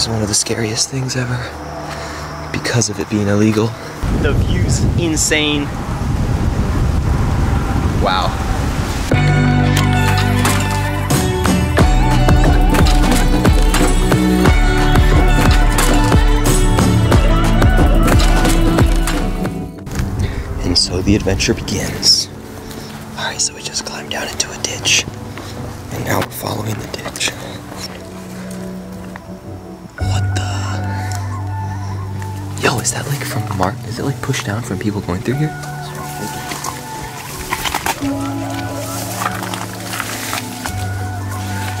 is one of the scariest things ever because of it being illegal. The view's insane. Wow. And so the adventure begins. Yo, is that like from Mark? Is it like pushed down from people going through here?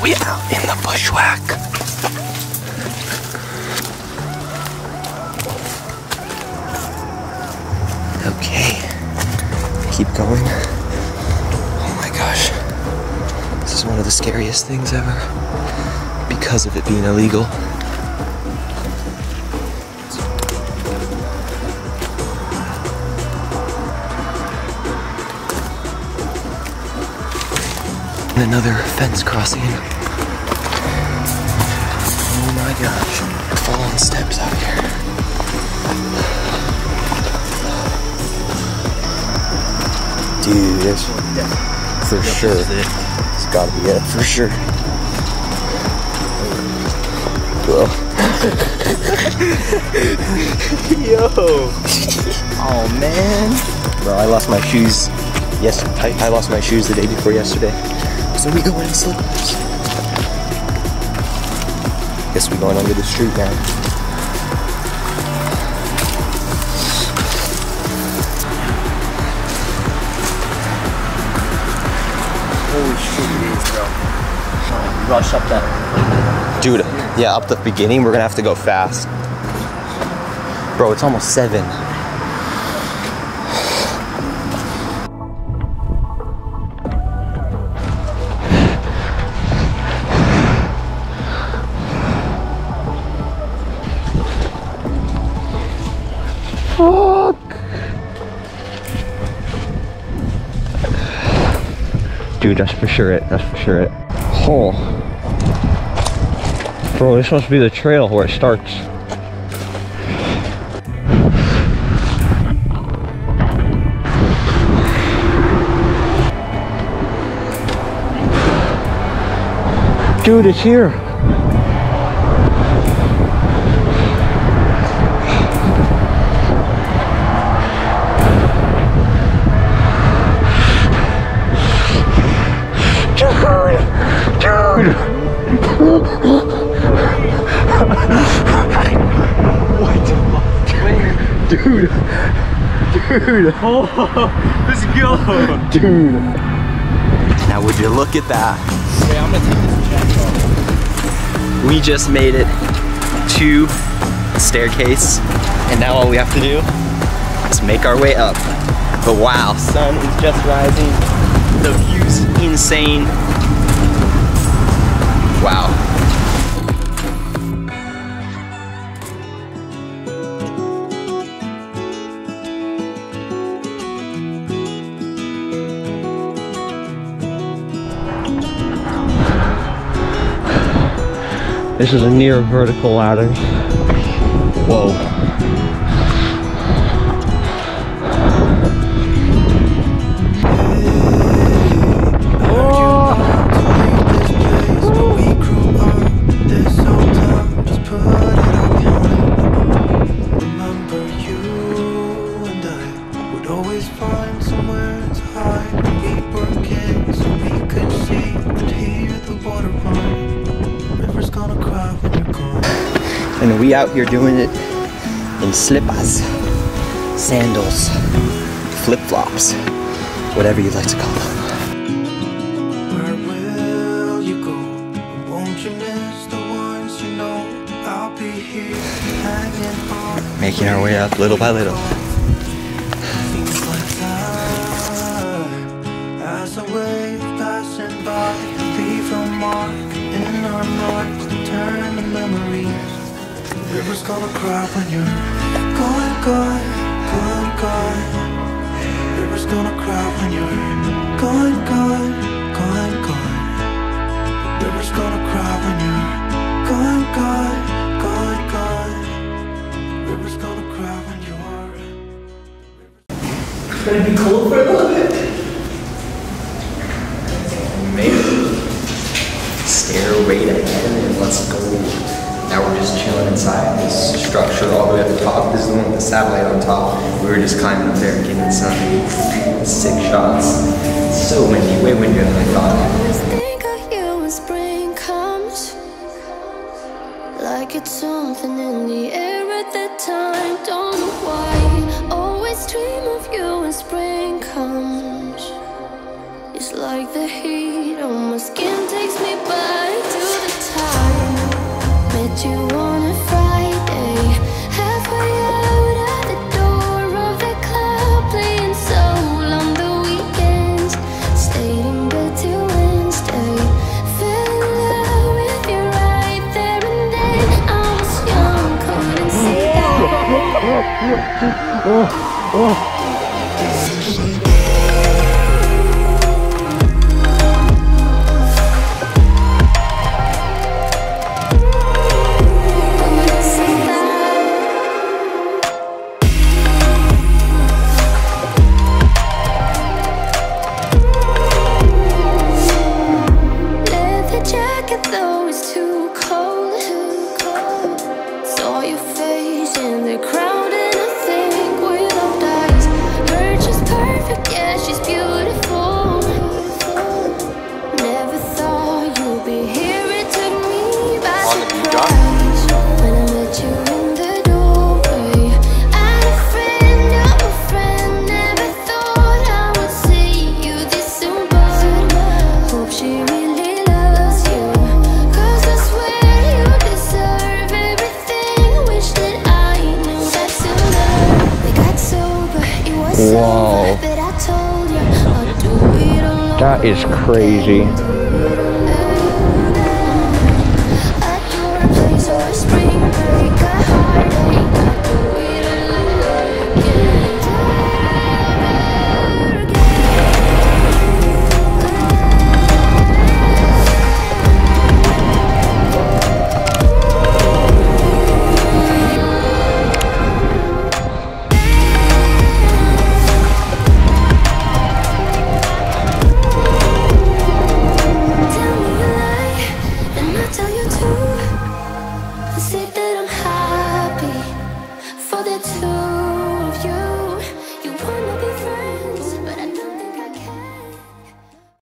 We out in the bushwhack. Okay. Keep going. Oh my gosh. This is one of the scariest things ever because of it being illegal. And another fence crossing. Oh my gosh. Fallen steps out here. Dude, that's for sure. It's gotta be it, for sure. Well, Yo. oh man. bro, I lost my shoes. Yes, I, I lost my shoes the day before yesterday. So we going in slippers. Guess we going under the street now. Holy shit, it is, bro. Rush up that. Dude, yeah, up the beginning, we're gonna have to go fast. Bro, it's almost seven. Dude, that's for sure it. That's for sure it. Oh. Bro, this must be the trail where it starts. Dude, it's here. Dude! Let's go. Dude! Now would you look at that? Wait, I'm gonna take this jacket off. We just made it to the staircase, and now all we have to do is make our way up. But wow, sun is just rising. The view's insane. This is a near vertical ladder. Whoa. And we out here doing it in slippers, sandals, flip-flops, whatever you'd like to call them. Where will you go? Won't you miss the ones you know? I'll be here hanging on. Making our way up little by little. Feels like time as a wave passing by. Leave a mark in our to turn to memories. River's gonna cry when you're gone, gone, gone, gone. River's gonna cry when you're gone, gone, gone, gone. River's gonna cry when you're gone, gone, gone, gone. River's gonna cry when you're. It's gonna be cold for a little bit. Maybe. Stare right ahead and let's go. Now we're just chilling inside this structure all the way at the top. This is the one with the satellite on top. We were just climbing up there, getting some sick shots. So windy, way windier than I thought. Like it's something in the air at that time. Don't know why. Always dream of you when spring comes. It's like the heat on my skin. oh, oh. That is crazy.